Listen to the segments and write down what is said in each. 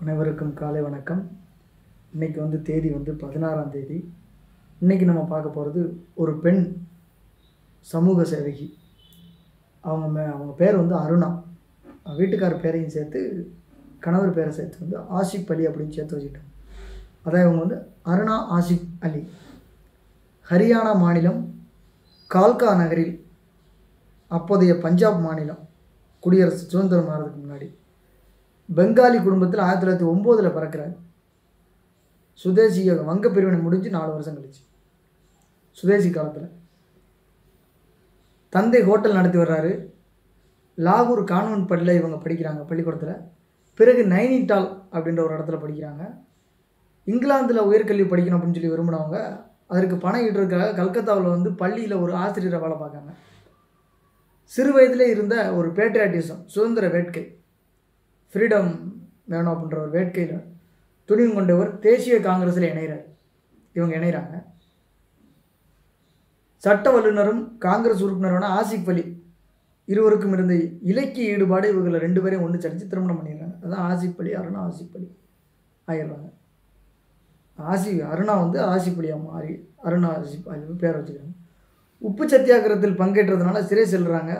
அனைவருக்கும் காலை வணக்கம். இன்றைக்கி வந்து தேதி வந்து பதினாறாம் தேதி. இன்றைக்கி நம்ம பார்க்க போகிறது ஒரு பெண் சமூக சேவகி. அவங்க மே அவங்க பேர் வந்து அருணா. வீட்டுக்கார பேரையும் சேர்த்து கணவர் பேரை சேர்த்து வந்து ஆசிப் அலி அப்படின்னு சேர்த்து வச்சுக்கிட்டோம் அதாவது இவங்க வந்து அருணா ஆசிப் அலி. ஹரியானா மாநிலம் கால்கா நகரில் அப்போதைய பஞ்சாப் மாநிலம் குடியரசு சுதந்திரம் ஆகிறதுக்கு முன்னாடி பெங்காலி குடும்பத்தில் ஆயிரத்தி தொள்ளாயிரத்தி ஒம்போதில் பிறக்கிறார். சுதேசிய வங்க பிரிவினை முடிஞ்சு நாலு வருஷம் கழிச்சு. சுதேசி காலத்தில். தந்தை ஹோட்டல் நடத்தி வர்றாரு. லாகூர் கான்வென்ட் பள்ளியில் இவங்க படிக்கிறாங்க பள்ளிக்கூடத்தில். பிறகு நைனிடால் அப்படின்ற ஒரு இடத்துல படிக்கிறாங்க. இங்கிலாந்தில் உயர்கல்வி படிக்கணும் அப்படின்னு சொல்லி விரும்பினவங்க அதற்கு பணம் ஈட்டுறதுக்காக கல்கத்தாவில் வந்து பள்ளியில் ஒரு ஆசிரியரை வேலை பார்க்காங்க. சிறு வயதிலே இருந்த ஒரு பேட்ரியாட்டிசம் சுதந்திர வேட்கை. ஃப்ரீடம் வேணும் அப்படின்ற ஒரு வேட்கையில் துணிவு கொண்டவர் தேசிய காங்கிரஸில் இணைகிறார் இவங்க இணைகிறாங்க சட்ட வல்லுநரும் காங்கிரஸ் உறுப்பினரான ஆசிப் அலி இருவருக்கும் இருந்த இலக்கிய ஈடுபாடு இவங்களை ரெண்டு பேரையும் ஒன்று சடிச்சு திருமணம் பண்ணிடுறாங்க. அதுதான் ஆசிப் அலி அருணா ஆசிப் அலி ஆயிடுறாங்க. ஆசி அருணா வந்து ஆசிப் அலியா மாறி அருணா ஆசிப் அலி பேர் வச்சுக்கிறாங்க. உப்பு சத்தியாகிரகத்தில் பங்கேற்றதுனால சிறை செல்கிறாங்க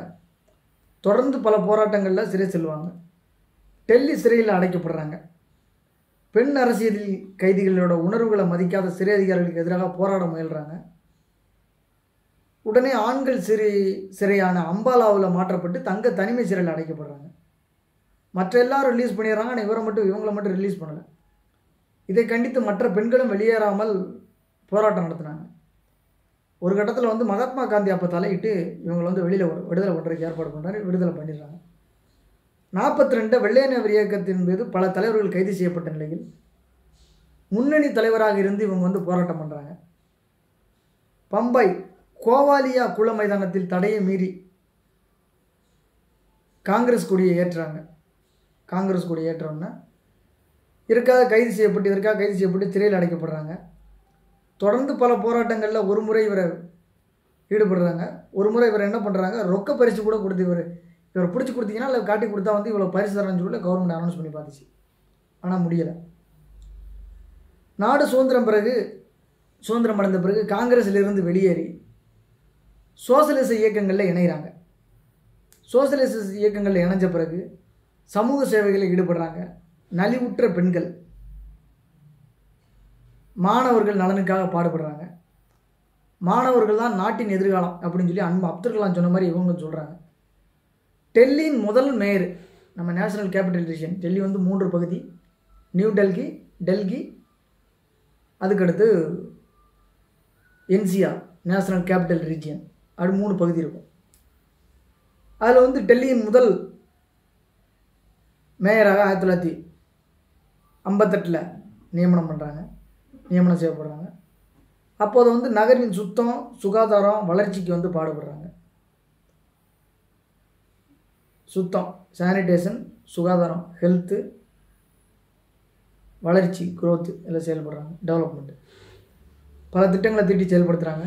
தொடர்ந்து பல போராட்டங்களில் சிறை செல்வாங்க. டெல்லி சிறையில் அடைக்கப்படுறாங்க. பெண் அரசியல் கைதிகளோட உணர்வுகளை மதிக்காத சிறை அதிகாரிகளுக்கு எதிராக போராட முயல்கிறாங்க உடனே ஆண்கள் சிறை சிறையான அம்பாலாவில் மாற்றப்பட்டு தங்க தனிமை சிறையில் அடைக்கப்படுறாங்க. மற்ற எல்லாரும் ரிலீஸ் பண்ணிடுறாங்க ஆனால் இவரை மட்டும் இவங்கள மட்டும் ரிலீஸ் பண்ணலை. இதை கண்டித்து மற்ற பெண்களும் வெளியேறாமல் போராட்டம் நடத்தினாங்க ஒரு கட்டத்தில் வந்து மகாத்மா காந்தி அப்போ தலையிட்டு இவங்களை வந்து வெளியில் விடுதலை பண்ணுறதுக்கு ஏற்பாடு பண்ணுறாரு விடுதலை பண்ணிடுறாங்க. நாற்பத்தி ரெண்டு வெள்ளையனவர் இயக்கத்தின் மீது பல தலைவர்கள் கைது செய்யப்பட்ட நிலையில் முன்னணி தலைவராக இருந்து இவங்க வந்து போராட்டம் பண்ணுறாங்க பம்பை கோவாலியா குள மைதானத்தில் தடையை மீறி காங்கிரஸ் கொடியை ஏற்றுறாங்க காங்கிரஸ் கொடியை ஏற்றோன்னா இதற்காக கைது செய்யப்பட்டு இதற்காக கைது செய்யப்பட்டு சிறையில் அடைக்கப்படுறாங்க. தொடர்ந்து பல போராட்டங்களில் ஒரு முறை இவரை ஈடுபடுறாங்க. ஒரு முறை இவர் என்ன பண்ணுறாங்க ரொக்க பரிசு கூட கொடுத்து இவர் இவரை பிடிச்சி கொடுத்தீங்கன்னா இல்லை காட்டி கொடுத்தா வந்து இவ்வளோ பரிசு தரேன்னு சொல்லி கவர்மெண்ட் அனௌன்ஸ் பண்ணி பார்த்துச்சு. ஆனால் முடியலை. நாடு சுதந்திரம் பிறகு சுதந்திரம் அடைந்த பிறகு காங்கிரஸிலிருந்து வெளியேறி சோசியலிச இயக்கங்களில் இணைகிறாங்க சோசியலிச இயக்கங்களில் இணைஞ்ச பிறகு சமூக சேவைகளில் ஈடுபடுறாங்க. நலிவுற்ற பெண்கள். மாணவர்கள் நலனுக்காக பாடுபடுறாங்க. மாணவர்கள் தான் நாட்டின் எதிர்காலம் அப்படின்னு சொல்லி அன்பு அப்துல் கலாம் சொன்ன மாதிரி இவங்களும் சொல்கிறாங்க டெல்லியின் முதல் மேயர் நம்ம நேஷனல் கேபிட்டல் ரீஜன் டெல்லி வந்து மூன்று பகுதி நியூ டெல்லி டெல்லி அதுக்கடுத்து என்சிஆர் நேஷனல் கேபிட்டல் ரீஜியன் அப்படி மூணு பகுதி இருக்கும். அதில் வந்து டெல்லியின் முதல் மேயராக ஆயிரத்தி தொள்ளாயிரத்தி ஐம்பத்தெட்டில் நியமனம் பண்ணுறாங்க நியமனம் செய்யப்படுறாங்க. அப்போது வந்து நகரின் சுத்தம் சுகாதாரம் வளர்ச்சிக்கு வந்து பாடுபடுறாங்க. சுத்தம் சானிடேஷன் சுகாதாரம் ஹெல்த்து வளர்ச்சி குரோத்து எல்லாம் செயல்படுறாங்க டெவலப்மெண்ட்டு பல திட்டங்களை தீட்டி செயல்படுத்துகிறாங்க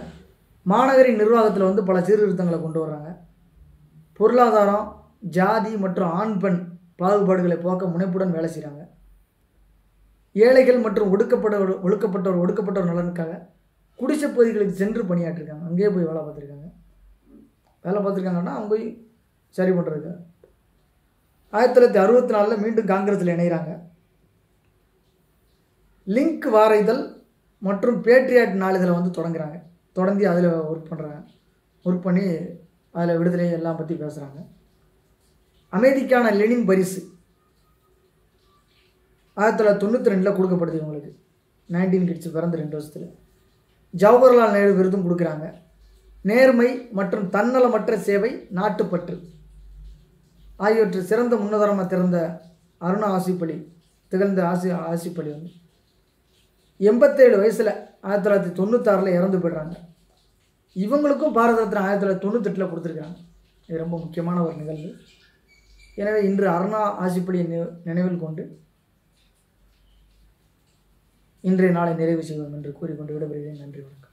மாநகரின் நிர்வாகத்தில் வந்து பல சீர்திருத்தங்களை கொண்டு வர்றாங்க. பொருளாதாரம் ஜாதி மற்றும் ஆண் பெண் பாகுபாடுகளை போக்க முனைப்புடன் வேலை செய்கிறாங்க ஏழைகள் மற்றும் ஒடுக்கப்பட்ட ஒடுக்கப்பட்டவர் ஒடுக்கப்பட்டவர் நலனுக்காக குடிசை பகுதிகளுக்கு சென்று பணியாற்றிருக்காங்க. அங்கேயே போய் வேலை பார்த்துருக்காங்க. வேலை பார்த்துருக்காங்கன்னா அவங்க போய் சரி பண்ணுறதுக்கு ஆயிரத்தி தொள்ளாயிரத்தி அறுபத்தி நாலில் மீண்டும் காங்கிரஸில் இணைகிறாங்க லிங்க் வார இதழ் மற்றும் பேட்ரியாட் நாளிதழை வந்து தொடங்குறாங்க. தொடங்கி அதில் ஒர்க் பண்ணுறாங்க ஒர்க் பண்ணி அதில் விடுதலை எல்லாம் பற்றி பேசுகிறாங்க அமைதிக்கான லெனின் பரிசு ஆயிரத்தி தொள்ளாயிரத்தி தொண்ணூற்றி ரெண்டில் கொடுக்கப்படுது இவங்களுக்கு. நைன்டீன் கிட்ஸ் பிறந்த ரெண்டு வருஷத்தில். ஜவஹர்லால் நேரு விருதும் கொடுக்குறாங்க. நேர்மை மற்றும் தன்னலமற்ற சேவை நாட்டுப்பற்று. ஆகியவற்று சிறந்த முன்னதரமாக திறந்த அருணா ஆசிப்பள்ளி திகழ்ந்த ஆசி ஆசிப்பள்ளி வந்து. எண்பத்தேழு வயசில் ஆயிரத்தி தொள்ளாயிரத்தி தொண்ணூத்தாறில் இறந்து போயிடுறாங்க. இவங்களுக்கும் பாரத ரத்னா ஆயிரத்தி தொள்ளாயிரத்தி தொண்ணூத்தெட்டில் கொடுத்துருக்காங்க. இது ரொம்ப முக்கியமான ஒரு நிகழ்வு. எனவே இன்று அருணா ஆசிப்படியை நினைவில் கொண்டு இன்றைய நாளை நிறைவு செய்வோம் என்று கூறிக்கொண்டு விடைபெறுகிறேன். நன்றி வணக்கம்.